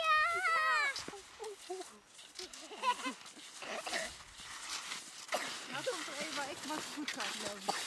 Ja! Nou komt er een waar ik mag goed gaat lopen.